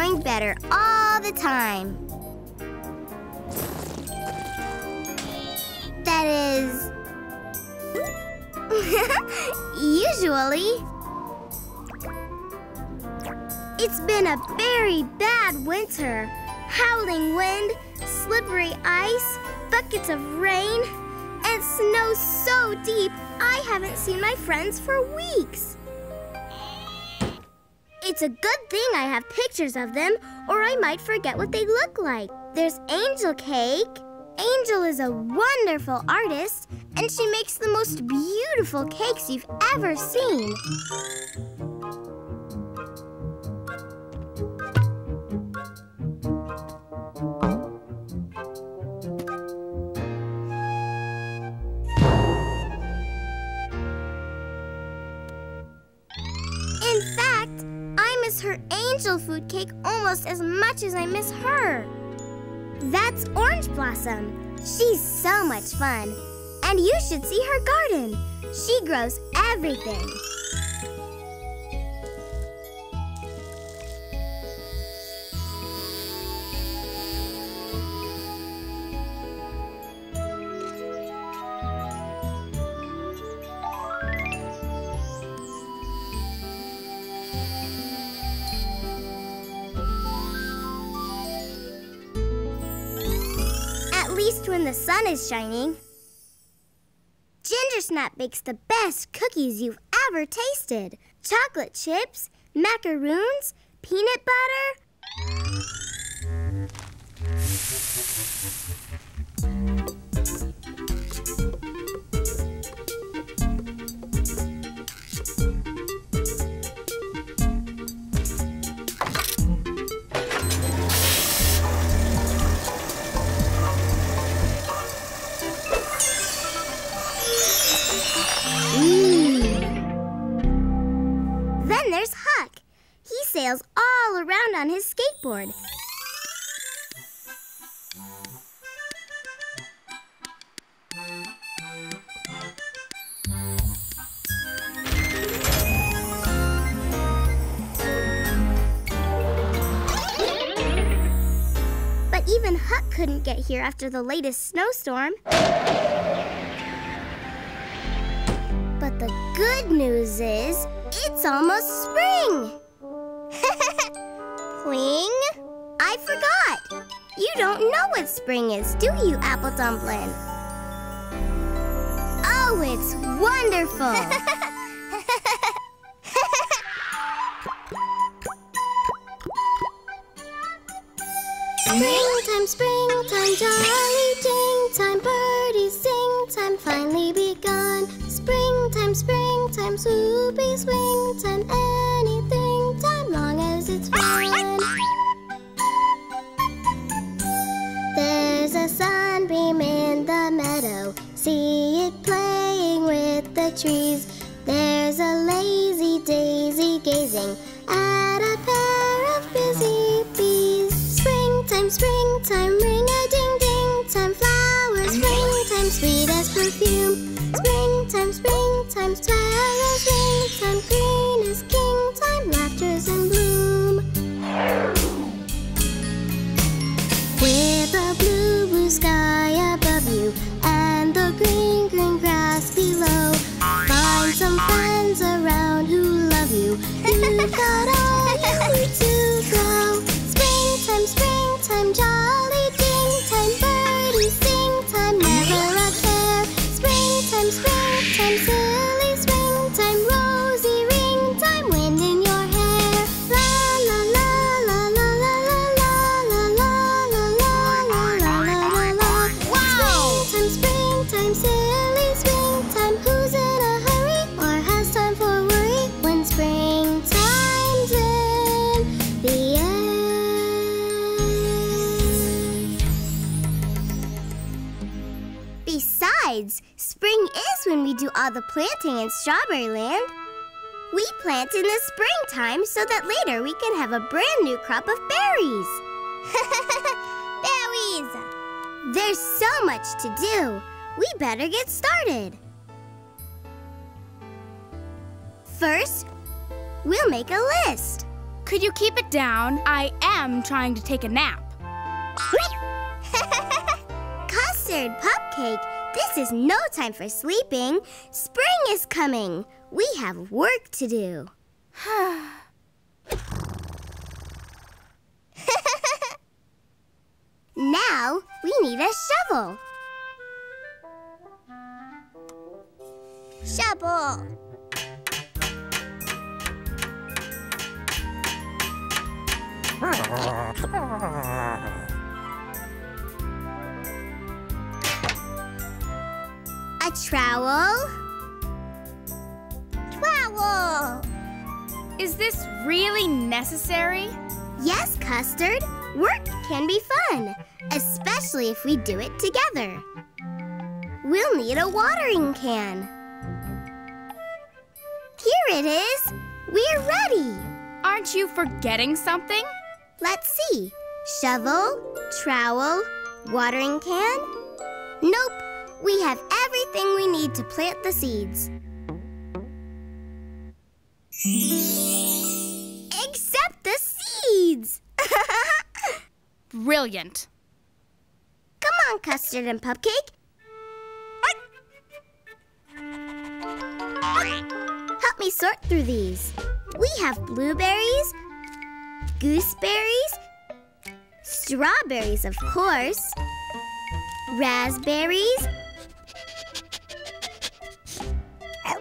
growing better all the time. That is... usually. It's been a very bad winter. Howling wind, slippery ice, buckets of rain, and snow so deep I haven't seen my friends for weeks. It's a good thing I have pictures of them, or I might forget what they look like. There's Angel Cake. Angel is a wonderful artist, and she makes the most beautiful cakes you've ever seen. Her angel food cake almost as much as I miss her. That's Orange Blossom. She's so much fun. And you should see her garden. She grows everything. Least when the sun is shining. Gingersnap makes the best cookies you've ever tasted. Chocolate chips, macaroons, peanut butter. After the latest snowstorm. But the good news is, it's almost spring! Pling! I forgot! You don't know what spring is, do you, Apple Dumpling? Oh, it's wonderful! Springtime, springtime, jolly jing time, birdies sing time finally begun. Springtime, springtime, swoopy swing time, anything time long as it's fun. There's a sunbeam in the meadow, see it playing with the trees. から when we do all the planting in Strawberry Land. We plant in the springtime so that later we can have a brand new crop of berries. berries! There's so much to do. We better get started. First, we'll make a list. Could you keep it down? I am trying to take a nap. Custard Pupcake, this is no time for sleeping. Spring is coming. We have work to do. now we need a shovel. Shovel. A trowel. Trowel. Is this really necessary? Yes, Custard. Work can be fun, especially if we do it together. We'll need a watering can. Here it is. We're ready. Aren't you forgetting something? Let's see. Shovel, trowel, watering can. Nope. We have everything we need to plant the seeds. Except the seeds! Brilliant. Come on, Custard and Pupcake. Help me sort through these. We have blueberries, gooseberries, strawberries, of course, raspberries,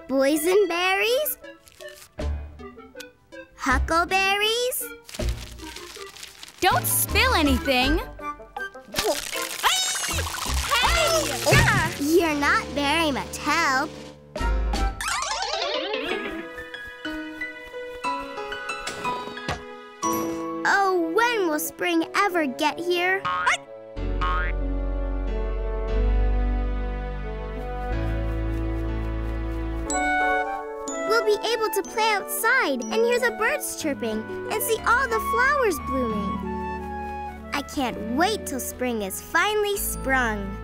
boysenberries, huckleberries. Don't spill anything. Hey! Oh, you're not very much help. Oh, when will spring ever get here? Be able to play outside and hear the birds chirping and see all the flowers blooming. I can't wait till spring is finally sprung.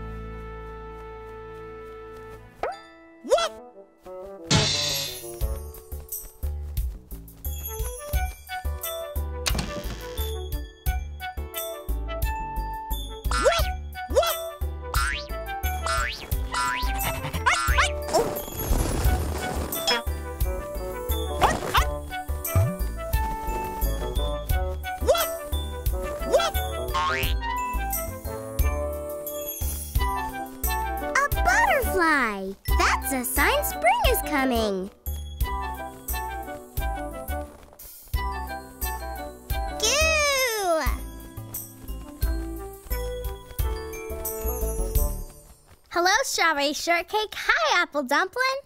Strawberry Shortcake. Hi, Apple Dumpling.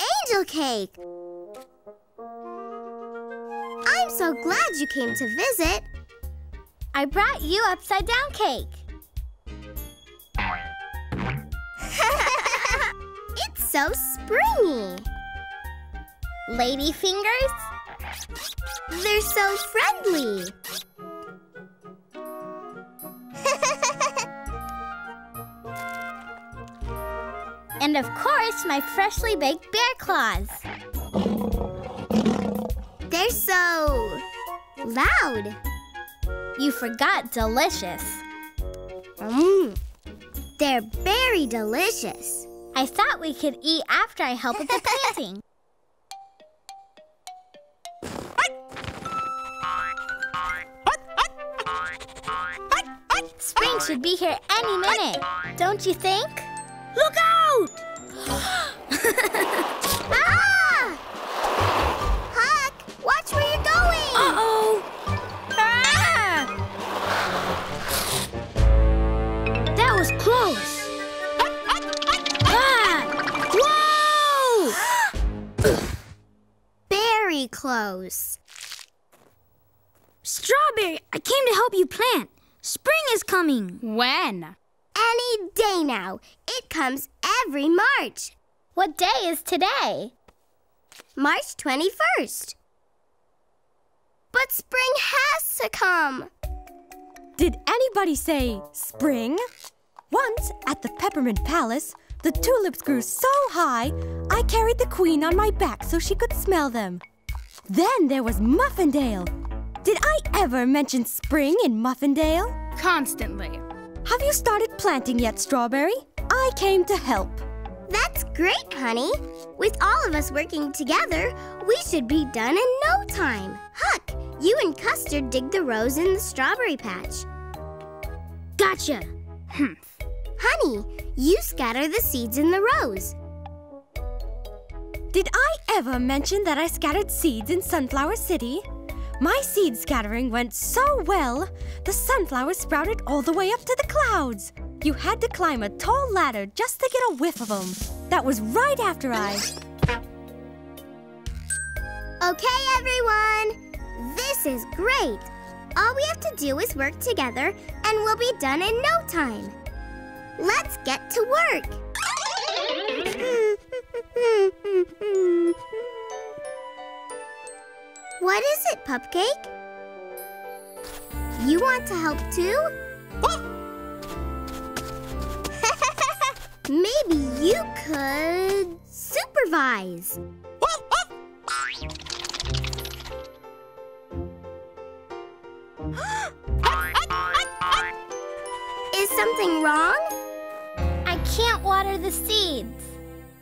Angel cake! I'm so glad you came to visit. I brought you upside down cake. it's so springy. Lady fingers? They're so friendly. And of course, my freshly baked bear claws. They're so loud. You forgot delicious. Mmm. They're very delicious. I thought we could eat after I help with the planting. Spring should be here any minute, don't you think? Look out! Ah! Huck, watch where you're going. Uh-oh! Ah! That was close. ah! Whoa! Very close. Strawberry, I came to help you plant. Spring is coming. When? Any day now. It comes every March. What day is today? March 21st. But spring has to come. Did anybody say spring? Once at the Peppermint Palace, The tulips grew so high, I carried the queen on my back so she could smell them. Then there was Muffindale. Did I ever mention spring in Muffindale? Constantly. Have you started planting yet, Strawberry? I came to help. That's great, honey. With all of us working together, we should be done in no time. Huck, you and Custard dig the rows in the strawberry patch. Gotcha. Humph. Honey, you scatter the seeds in the rows. Did I ever mention that I scattered seeds in Sunflower City? My seed scattering went so well, the sunflowers sprouted all the way up to the clouds. You had to climb a tall ladder just to get a whiff of them. That was right after I... Okay, everyone. This is great. All we have to do is work together, and we'll be done in no time. Let's get to work. what is it, Pupcake? You want to help too? Maybe you could supervise. Is something wrong? I can't water the seeds.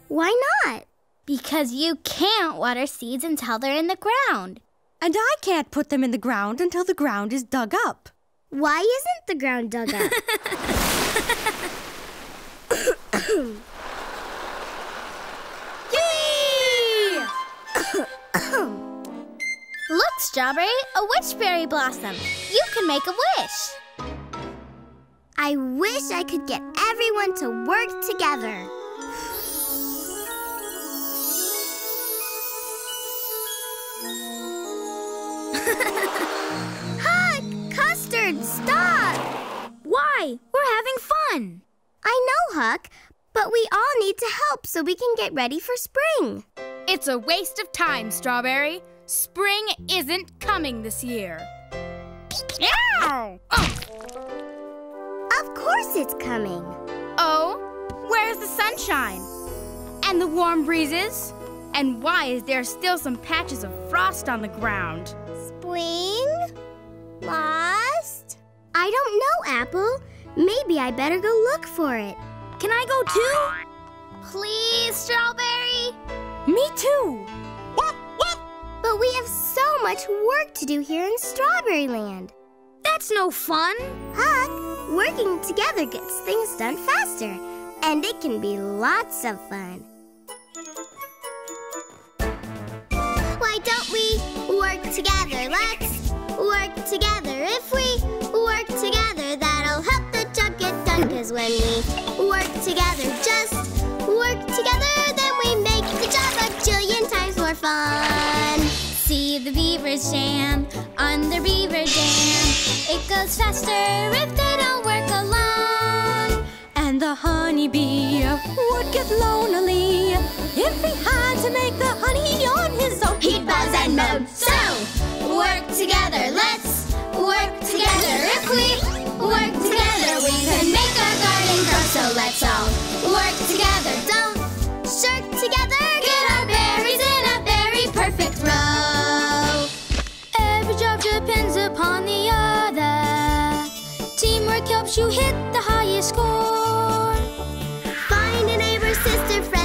Why not? Because you can't water seeds until they're in the ground. And I can't put them in the ground until the ground is dug up. Why isn't the ground dug up? Yay! Look, Strawberry, a witchberry blossom. You can make a wish. I wish I could get everyone to work together. We're having fun. I know, Huck, but we all need to help so we can get ready for spring. It's a waste of time, Strawberry. Spring isn't coming this year. Ow! Oh. Of course it's coming. oh, where's the sunshine? And the warm breezes? And why is there still some patches of frost on the ground? Spring? Lost? I don't know, Apple. Maybe I better go look for it. Can I go too? Please, Strawberry. Me too. But we have so much work to do here in Strawberry Land. That's no fun. Huck, working together gets things done faster, and it can be lots of fun. Why don't we work together? Let's work together. If we get done. Cause when we work together, just work together, then we make the job a jillion times more fun. See the beavers jam on the beaver dam. It goes faster if they don't work alone. And the honeybee would get lonely if he had to make the honey on his own. He'd buzz and moan. So, work together. Let's work together. If we work together, we can make our garden grow. So let's all work together. Don't shirk together. Get our berries in a very perfect row. Every job depends upon the other. Teamwork helps you hit the highest score. Find a neighbor, sister, friend,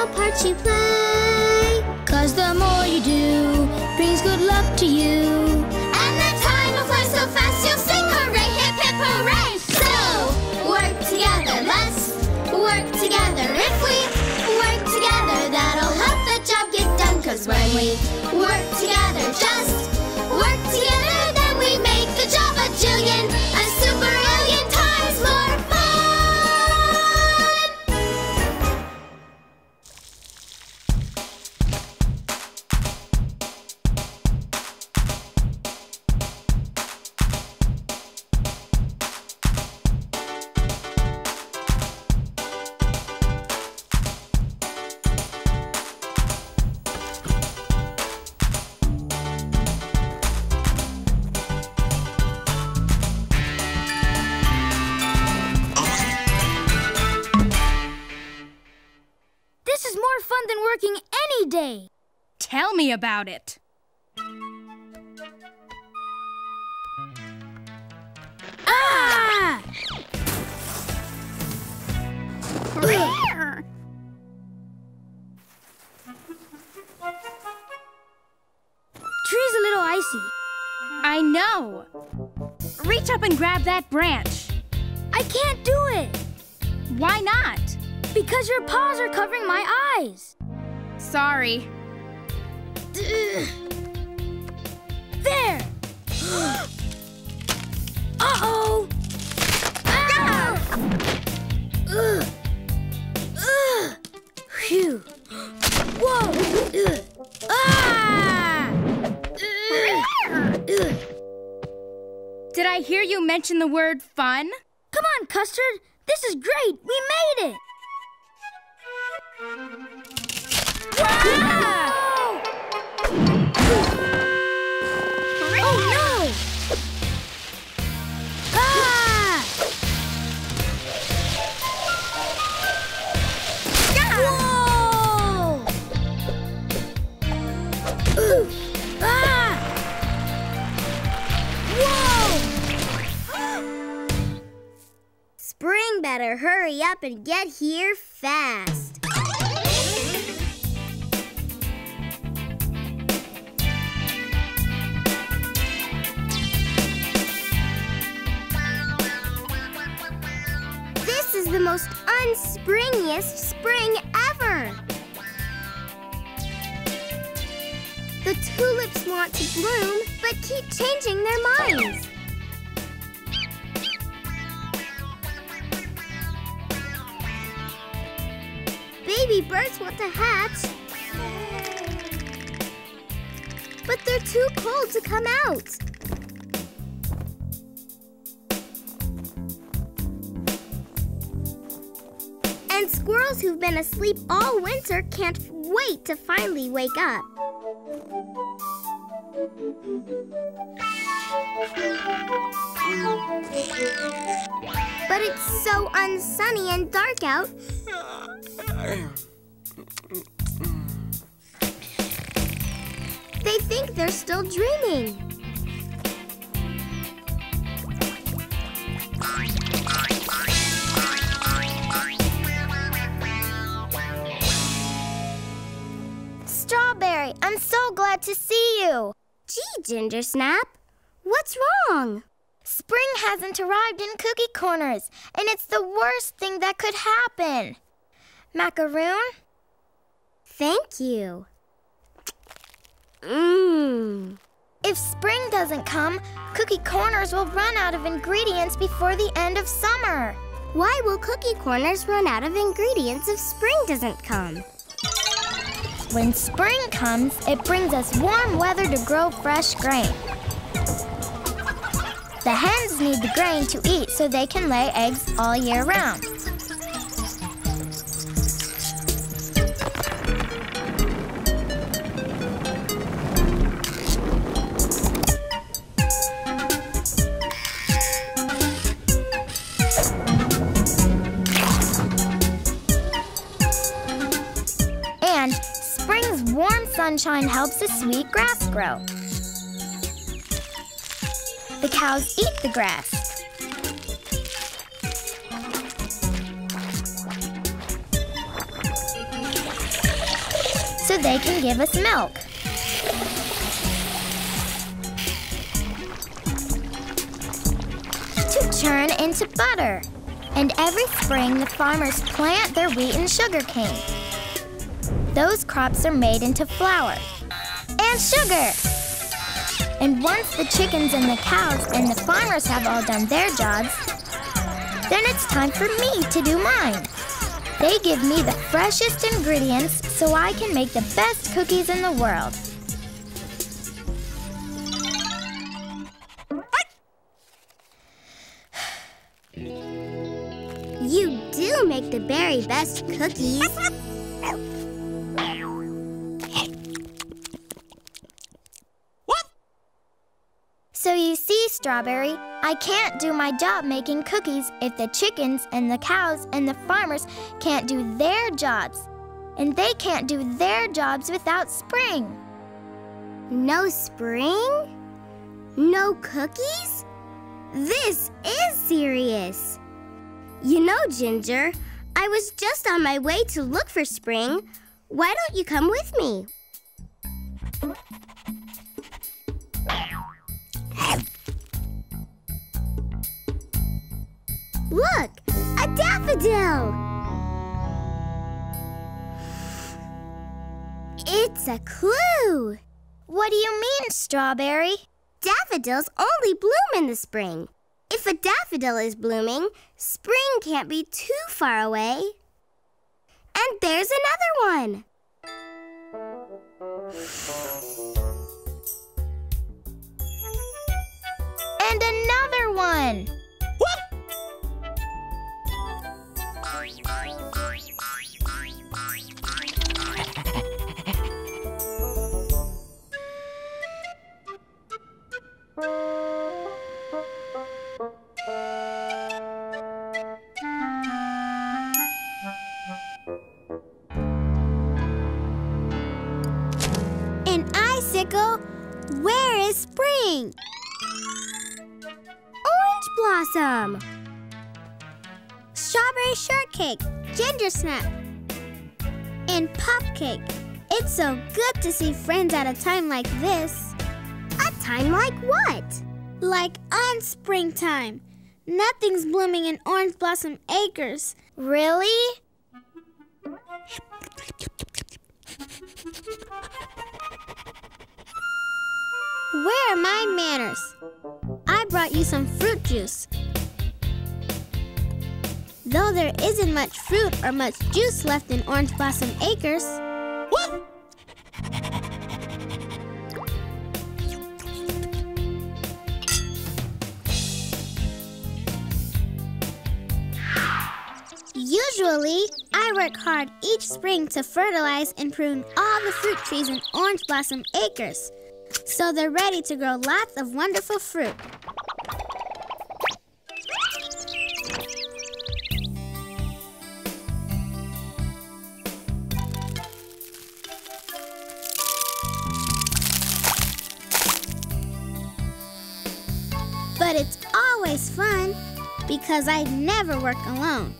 the parts you play. Cause the more you do brings good luck to you. And the time will fly so fast you'll sing hooray, hip hip hooray. So, work together, let's work together. If we work together, that'll help the job get done. Cause when we work together, just about it. Ah! Tree's a little icy. I know. Reach up and grab that branch. I can't do it Why not? because your paws are covering my eyes. Sorry. There! Uh-oh! Ah! Ugh. Ugh. Phew. Whoa! Ugh. Ah! Did I hear you mention the word fun? Come on, Custard! This is great! We made it! Whoa! Better hurry up and get here fast. This is the most unspringiest spring ever. The tulips want to bloom, but keep changing their minds. Baby birds want to hatch, but they're too cold to come out. And squirrels who've been asleep all winter can't wait to finally wake up. But it's so unsunny and dark out. Mm. They think they're still dreaming. Strawberry, I'm so glad to see you. Gee, Ginger Snap, what's wrong? Spring hasn't arrived in Cookie Corners, and it's the worst thing that could happen. Macaroon? Thank you. Mmm. If spring doesn't come, Cookie Corners will run out of ingredients before the end of summer. Why will Cookie Corners run out of ingredients if spring doesn't come? When spring comes, it brings us warm weather to grow fresh grain. The hens need the grain to eat so they can lay eggs all year round. Sunshine helps the sweet grass grow. The cows eat the grass. So they can give us milk. To turn into butter. And every spring, the farmers plant their wheat and sugar cane. Those crops are made into flour and sugar. And once the chickens and the cows and the farmers have all done their jobs, then it's time for me to do mine. They give me the freshest ingredients so I can make the best cookies in the world. You do make the very best cookies. Strawberry, I can't do my job making cookies if the chickens and the cows and the farmers can't do their jobs. and they can't do their jobs without spring. No spring? No cookies? This is serious. You know, Ginger, I was just on my way to look for spring. Why don't you come with me? Look, a daffodil! It's a clue. What do you mean, Strawberry? Daffodils only bloom in the spring. If a daffodil is blooming, spring can't be too far away. And there's another one. And another one. And Icicle, where is spring? Orange blossom. Strawberry shortcake, ginger snap, and pop cake. It's so good to see friends at a time like this. A time like what? Like on springtime. Nothing's blooming in Orange Blossom Acres. Really? Where are my manners? I brought you some fruit juice. Though there isn't much fruit or much juice left in Orange Blossom Acres. Usually, I work hard each spring to fertilize and prune all the fruit trees in Orange Blossom Acres so they're ready to grow lots of wonderful fruit. But it's always fun because I never work alone.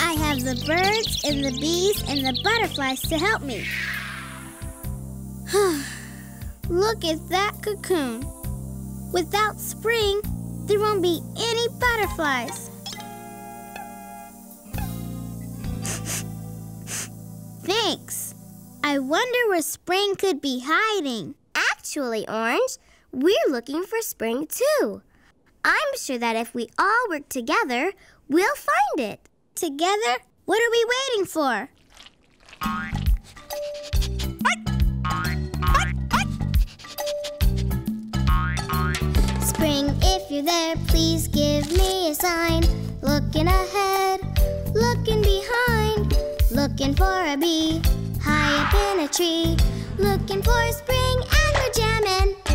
I have the birds and the bees and the butterflies to help me. Look at that cocoon. Without spring, there won't be any butterflies. Wonder where spring could be hiding. Actually, Orange, we're looking for spring too. I'm sure that if we all work together, we'll find it. Together? What are we waiting for? Spring, if you're there, please give me a sign. Looking ahead, looking behind, looking for a bee, high up in a tree, looking for spring, and we're jamming.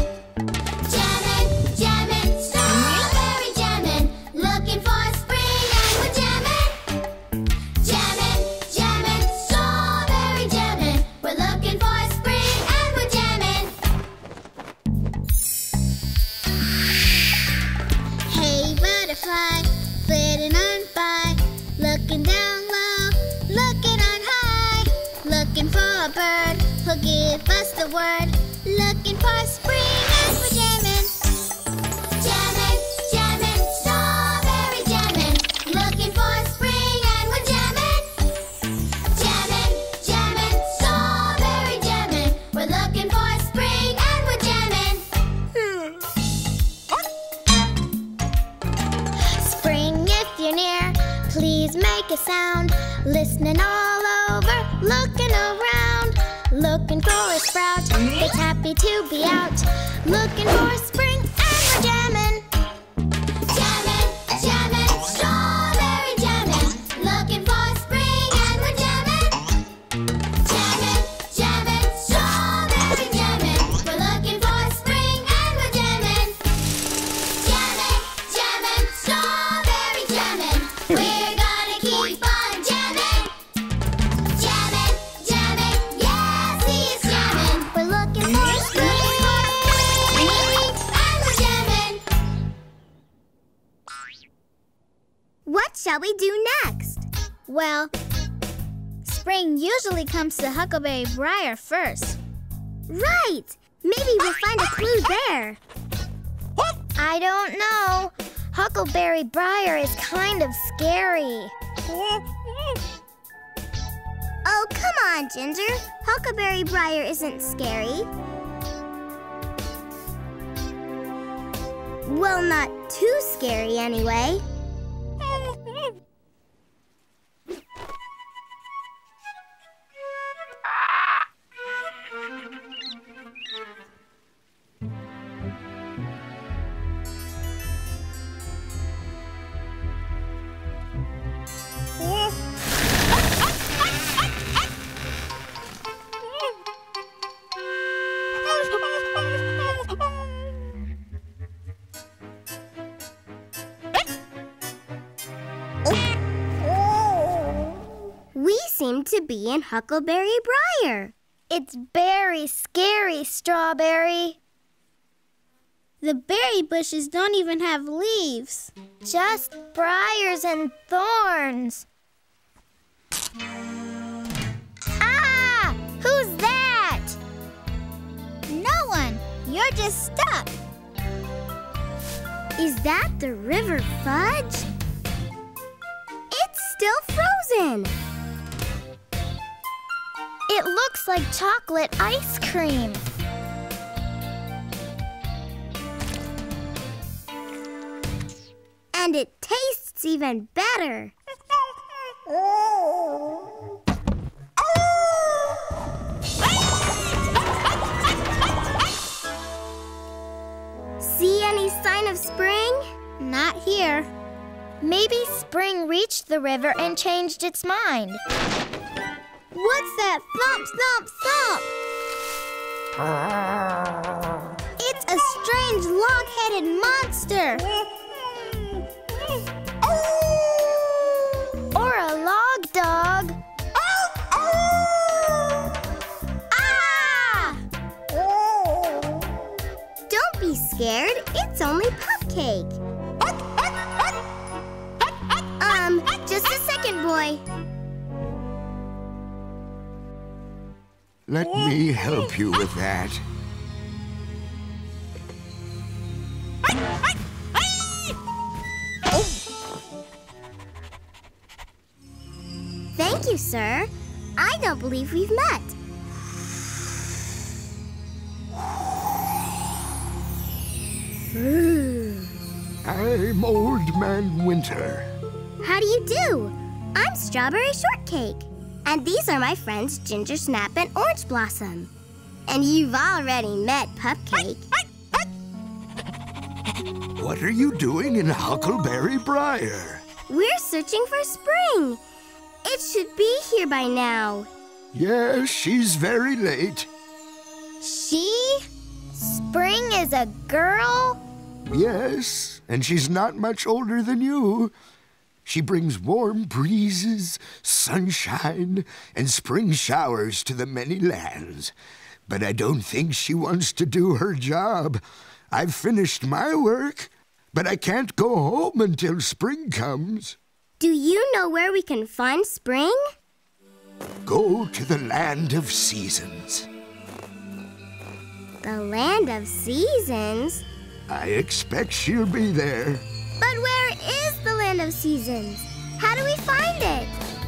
Word, Well, spring usually comes to Huckleberry Briar first. Right! Maybe we'll find a clue there. I don't know. Huckleberry Briar is kind of scary. Oh, come on, Ginger. Huckleberry Briar isn't scary. Well, not too scary anyway. In Huckleberry Briar. It's very scary, Strawberry. The berry bushes don't even have leaves. Just briars and thorns. Ah! Who's that? No one. You're just stuck. Is that the River Fudge? It's still frozen. It looks like chocolate ice cream. And it tastes even better. See any sign of spring? Not here. Maybe spring reached the river and changed its mind. What's that thump, thump, thump? It's a strange log-headed monster. Or a log dog. Ah! Don't be scared. It's only Pupcake. Um, just a second, boy. Let me help you with that. Thank you, sir. I don't believe we've met. I'm Old Man Winter. How do you do? I'm Strawberry Shortcake. And these are my friends Ginger Snap and Orange Blossom. And you've already met Pupcake. What are you doing in Huckleberry Briar? We're searching for spring. It should be here by now. Yes, she's very late. She? Spring is a girl? Yes, and she's not much older than you. She brings warm breezes, sunshine, and spring showers to the many lands. But I don't think she wants to do her job. I've finished my work, but I can't go home until spring comes. Do you know where we can find spring? Go to the land of seasons. The land of seasons? I expect she'll be there. But where is the land of seasons? How do we find it?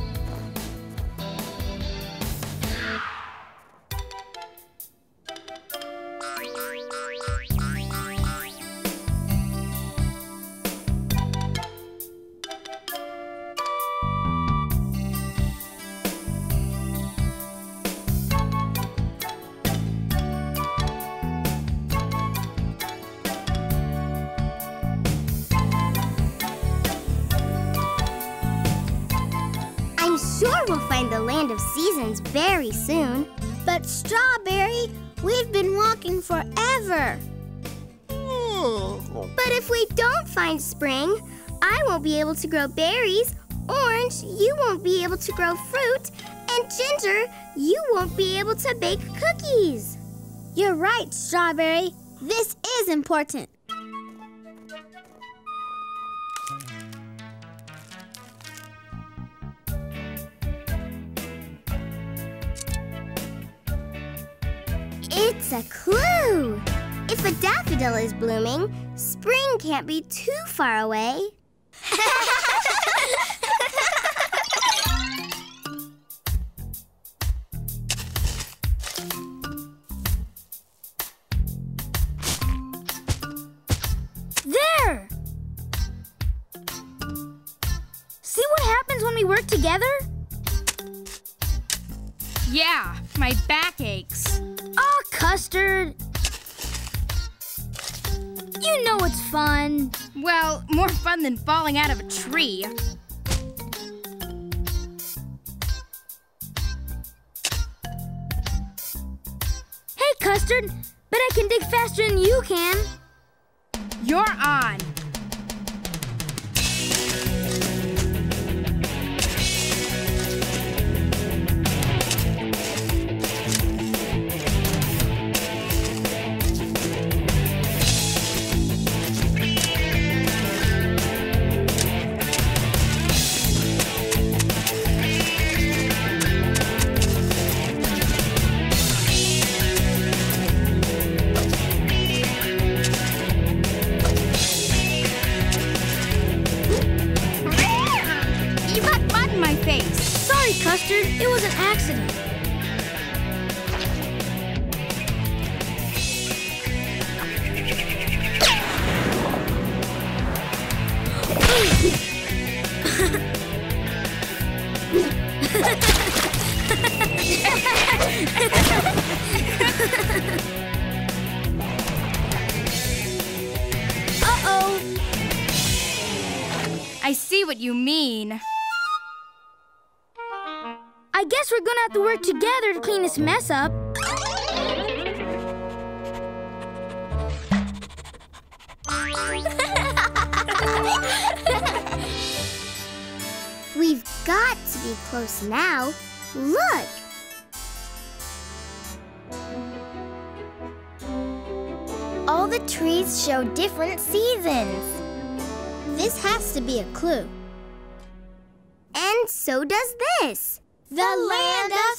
Find the land of seasons very soon. But Strawberry, we've been walking forever. Hmm. But if we don't find spring, I won't be able to grow berries. Orange, you won't be able to grow fruit. And Ginger, you won't be able to bake cookies. You're right, Strawberry. This is important. Daffodil is blooming, spring can't be too far away. You know it's fun. Well, more fun than falling out of a tree. Hey, Custard. Bet I can dig faster than you can. You're on. Work together to clean this mess up. We've got to be close now. Look! All the trees show different seasons. This has to be a clue. And so does this. The land of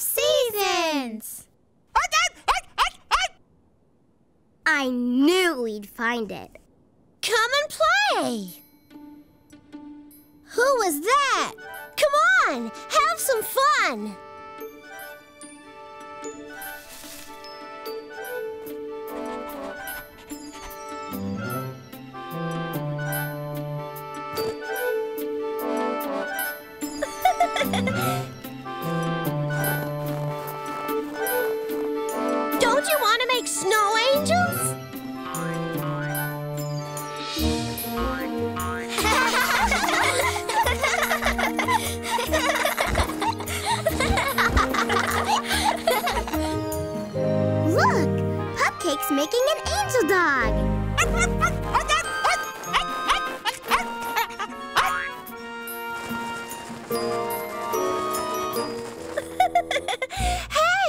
I knew we'd find it. Come and play. Who was that? Come on, have some fun. Pupcake's making an angel dog.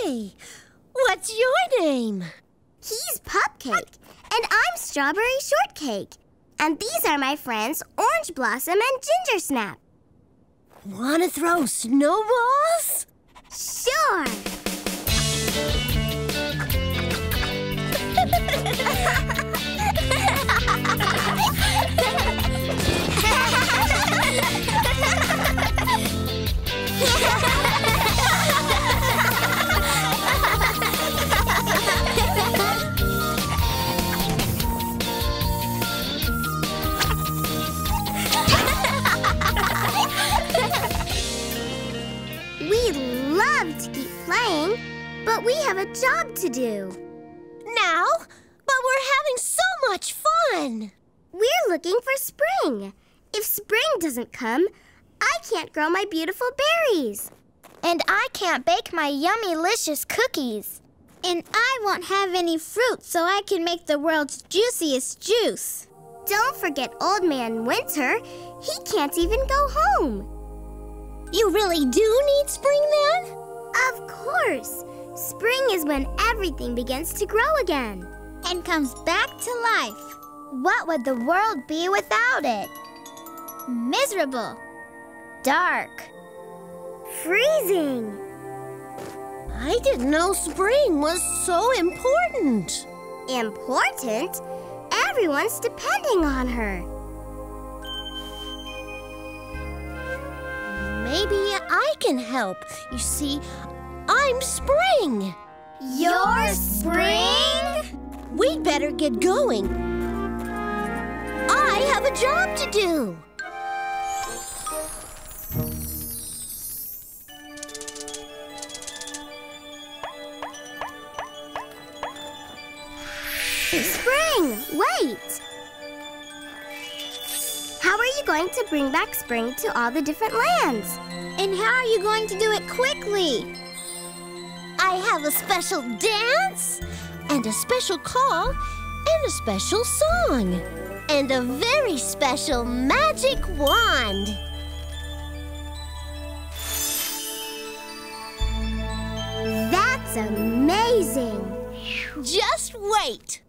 Hey, what's your name? He's Pupcake, and I'm Strawberry Shortcake. And these are my friends Orange Blossom and Ginger Snap. Want to throw snowballs? Sure! We have a job to do. Now? But we're having so much fun! We're looking for spring. If spring doesn't come, I can't grow my beautiful berries. And I can't bake my yummy, licious cookies. And I won't have any fruit so I can make the world's juiciest juice. Don't forget Old Man Winter. He can't even go home. You really do need spring then? Of course. Spring is when everything begins to grow again. And comes back to life. What would the world be without it? Miserable. Dark. Freezing. I didn't know spring was so important. Important? Everyone's depending on her. Maybe I can help. You see, I'm spring. You're spring? We'd better get going. I have a job to do. Spring, wait! How are you going to bring back spring to all the different lands? And how are you going to do it quickly? I have a special dance, and a special call, and a special song, and a very special magic wand. That's amazing! Just wait.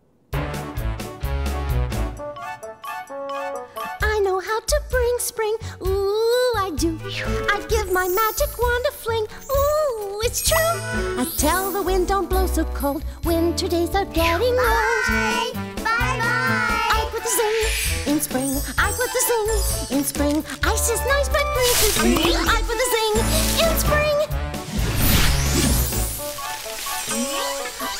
Know how to bring spring. Ooh, I do. I give my magic wand a fling. Ooh, it's true. I tell the wind don't blow so cold. Winter days are getting old. Bye! Bye bye! I put the zing in spring. I put the zing in spring. Ice is nice, but breeze is free. I put the zing in spring.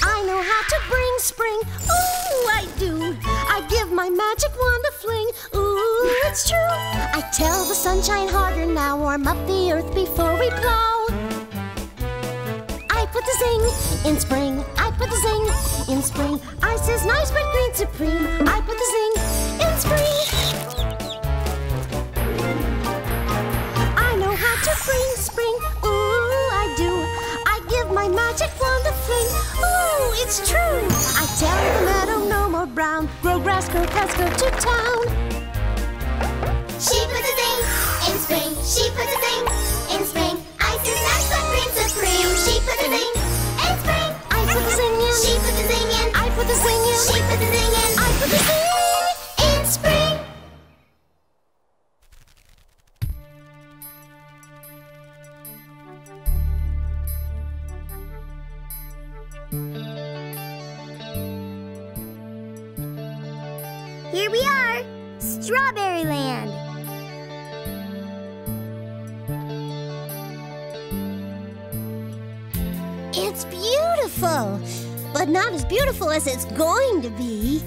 I know how to bring spring. Ooh, I do. I give my magic wand a fling. Ooh, it's true. I tell the sunshine harder now, warm up the earth before we plow. I put the zing in spring. I put the zing in spring. Ice is nice, but green supreme. I put the zing in spring. I know how to bring spring. Ooh, I do. I give my magic wand a fling. Ooh, it's true. I tell the meadow no more brown. Grow grass, grow grass, go to town. Spring. She put the zing in spring. Ice is nice but green supreme. She put the zing in spring. I put the zing in. She put the zing in. I put the zing in. She put the zing in. I put the zing in spring. Here we are, Strawberry Land. Beautiful, but not as beautiful as it's going to be.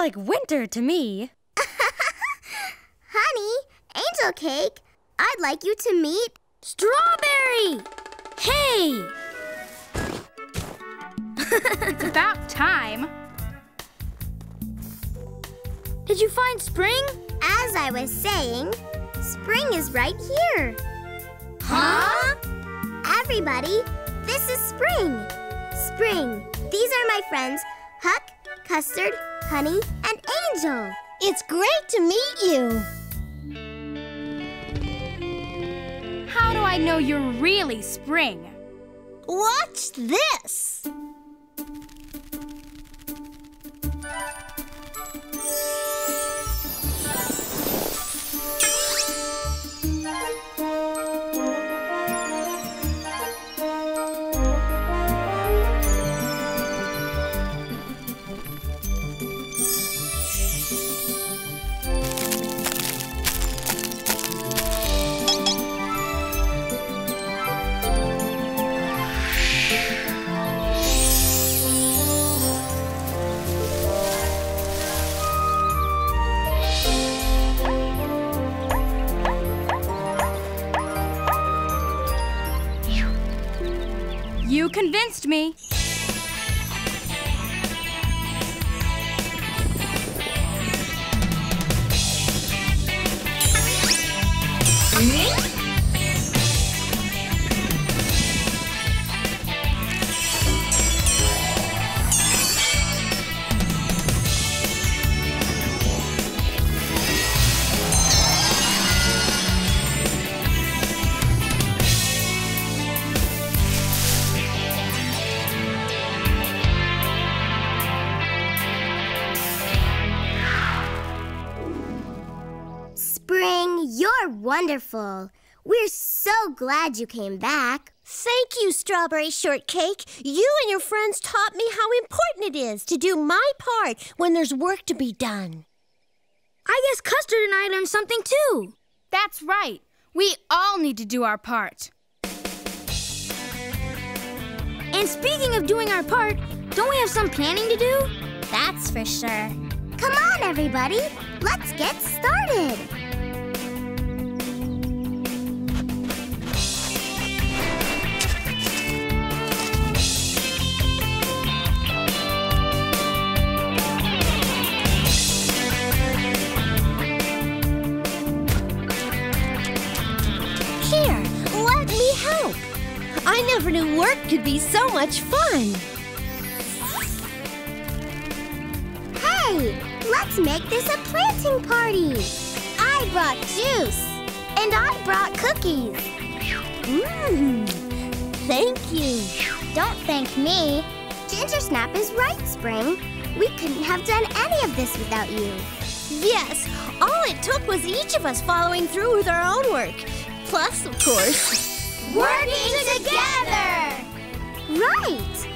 Like winter to me. Honey, Angel Cake, I'd like you to meet Strawberry! Hey! it's about time. Did you find spring? As I was saying, spring is right here. Huh? Everybody, this is spring. Spring. These are my friends Huck, Custard, Honey, and Angel. It's great to meet you. How do I know you're really spring? Watch this. Wonderful. We're so glad you came back. Thank you, Strawberry Shortcake. You and your friends taught me how important it is to do my part when there's work to be done. I guess Custard and I learned something too. That's right. We all need to do our part. And speaking of doing our part, don't we have some planning to do? That's for sure. Come on, everybody. Let's get started. Work could be so much fun. Hey, let's make this a planting party. I brought juice. And I brought cookies. Mmm. Thank you. Don't thank me. Ginger Snap is right, Spring. We couldn't have done any of this without you. Yes, all it took was each of us following through with our own work. Plus, of course, Working together! Right!